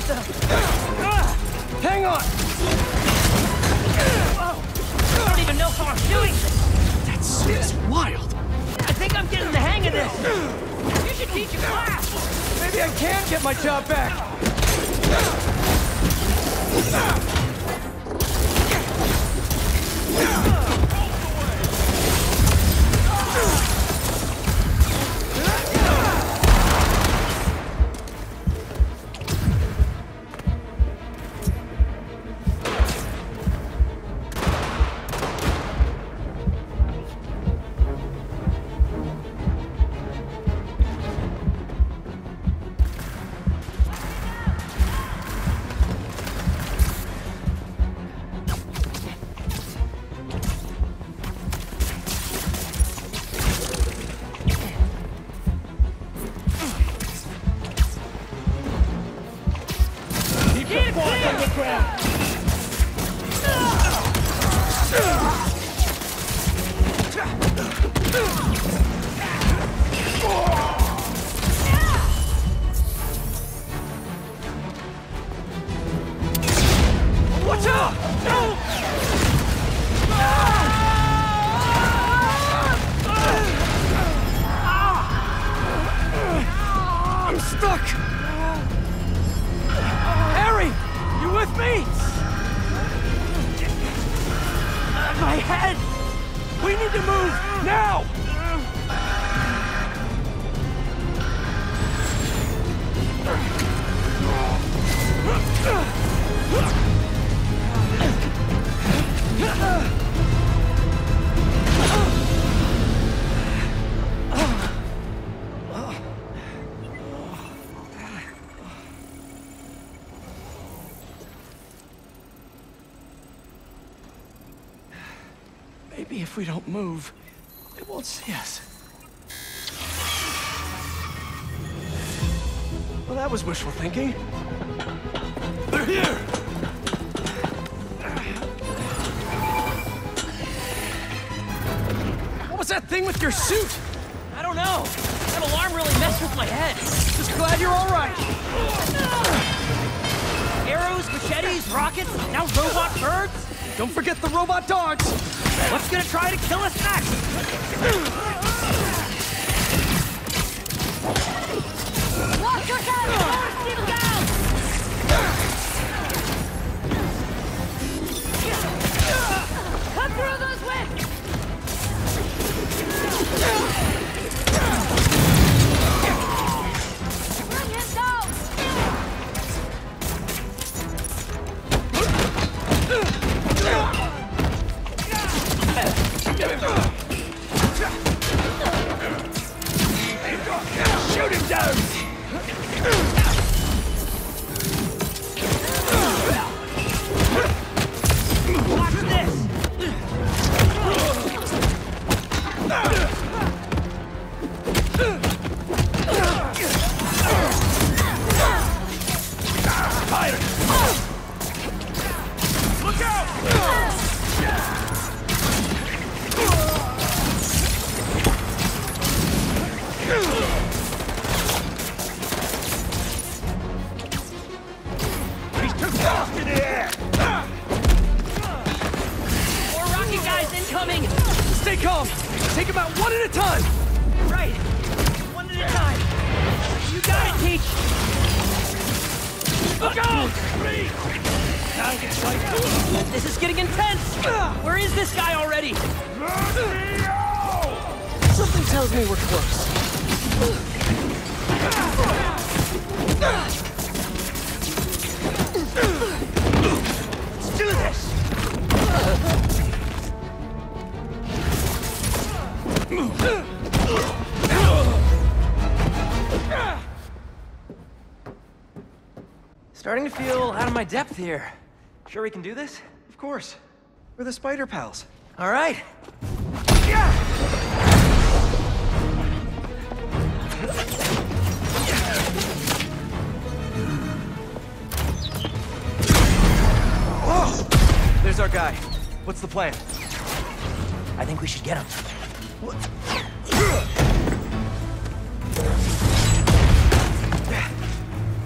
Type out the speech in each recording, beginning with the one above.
stop them! Hang on! I don't even know how I'm doing this! That suit's wild! I think I'm getting the hang of this! You should teach a class! Maybe I can get my job back! Keep paws if we don't move, they won't see us. Well, that was wishful thinking. They're here! What was that thing with your suit? I don't know. That alarm really messed with my head. Just glad you're all right. Arrows, machetes, rockets, now robot birds? Don't forget the robot dogs. What's gonna try to kill us next? Calm! Take him out one at a time! Right. One at a time. You got it, Teach! Look out! This is getting intense! Where is this guy already? Something tells me we're close. Starting to feel out of my depth here. Sure we can do this? Of course. We're the Spider Pals. All right. Yeah! There's our guy. What's the plan? I think we should get him.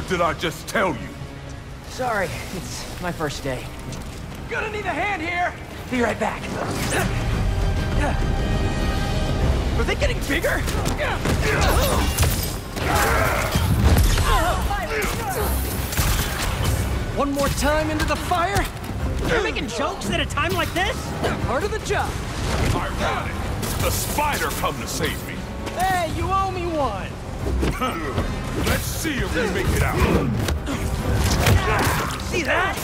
What did I just tell you? Sorry, it's my first day. Gonna need a hand here! Be right back. Are they getting bigger? One more time into the fire? You're making jokes at a time like this? Part of the job. Ironic. The spider come to save me. Hey, you owe me one. Let's see if we make it out. See that?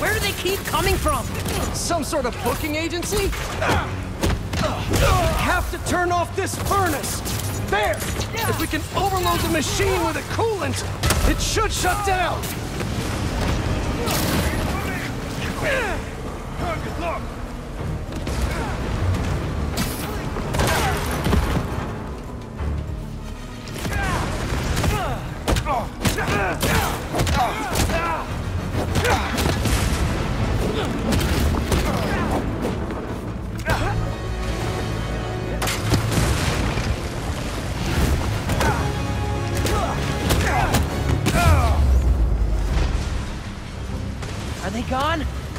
Where do they keep coming from? Some sort of booking agency? Have to turn off this furnace. There! If we can overload the machine with a coolant, it should shut down. Good luck.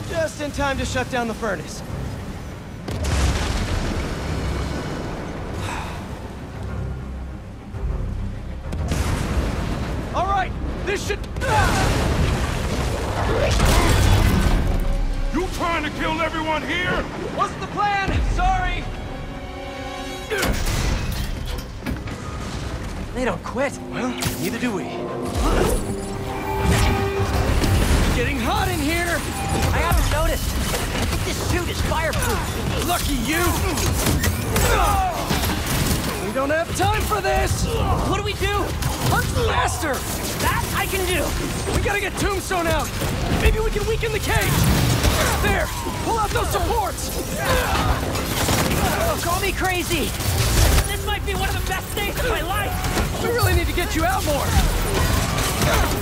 Just in time to shut down the furnace. All right, this should... You trying to kill everyone here? What's the plan? Sorry. They don't quit. Well, neither do we. for this! What do we do? Hunt faster! That I can do. We gotta get Tombstone out! Maybe we can weaken the cage! There! Pull out those supports! Oh, call me crazy. This might be one of the best days of my life. We really need to get you out more!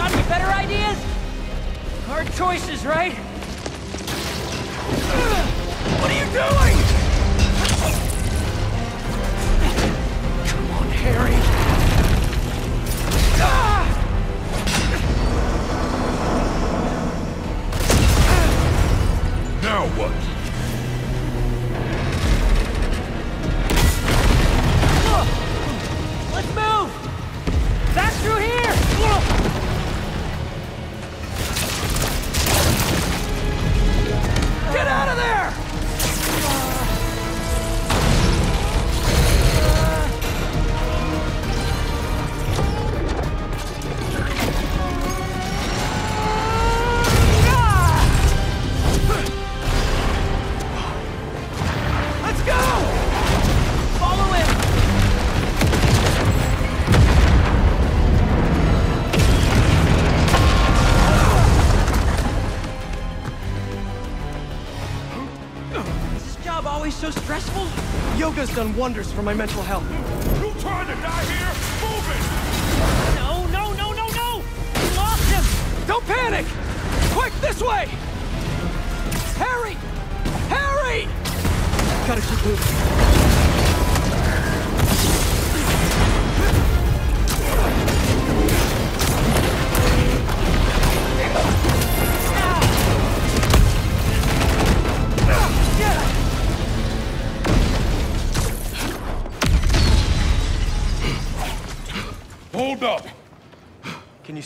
Got any better ideas? Hard choices, right? What are you doing? Come on, Harry. Ah! Now what? Yoga's done wonders for my mental health. You trying to die here? Move it! No, no, no, no, no! We lost him! Don't panic! Quick, this way! Harry! Harry! Gotta keep moving.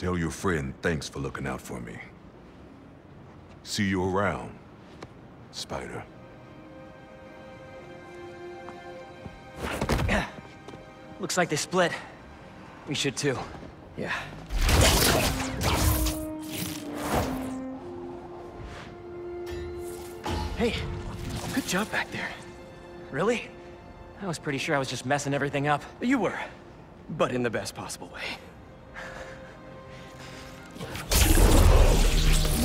Tell your friend thanks for looking out for me. See you around, Spider. Looks like they split. We should too. Yeah. Hey, good job back there. Really? I was pretty sure I was just messing everything up. You were. But in the best possible way.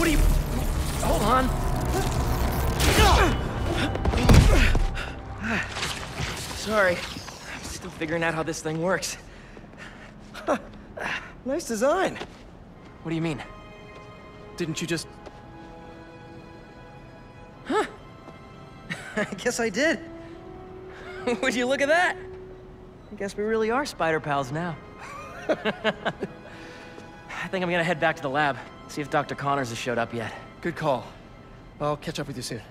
What are you... Hold on. Sorry. I'm still figuring out how this thing works. Nice design. What do you mean? Didn't you just... Huh. I guess I did. Would you look at that? I guess we really are spider pals now. I think I'm gonna head back to the lab, see if Dr. Connors has showed up yet. Good call. I'll catch up with you soon.